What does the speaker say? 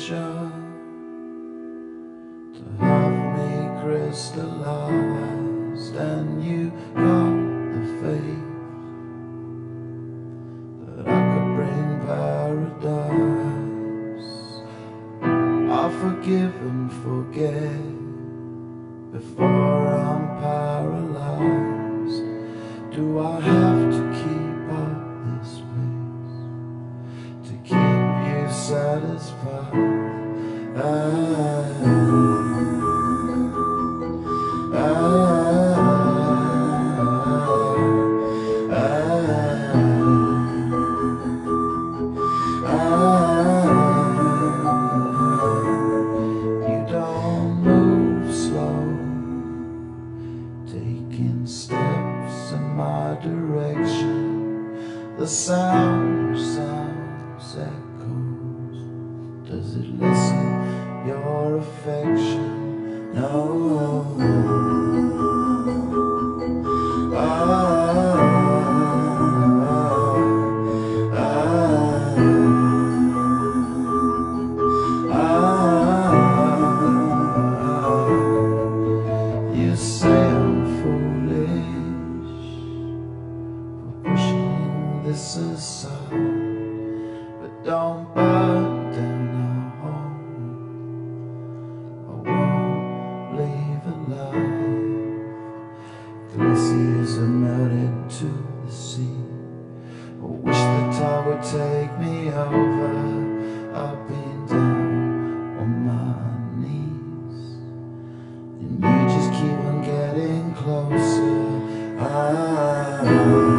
Pressure to have me crystallized, and you got the faith that I could bring paradise. I forgive and forget before I'm satisfied? You don't move slow, taking steps in my direction. The sound sounds echoes. Does it listen your affection? No. Pushing this aside, but don't buy My tears are melted to the sea. I wish the tide would take me over, up and down on my knees. And you just keep on getting closer. I